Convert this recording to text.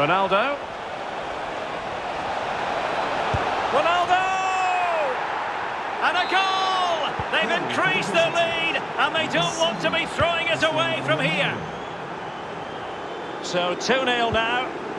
Ronaldo. Ronaldo! And a goal! They've increased their lead, and they don't want to be throwing it away from here. So 2-0 now.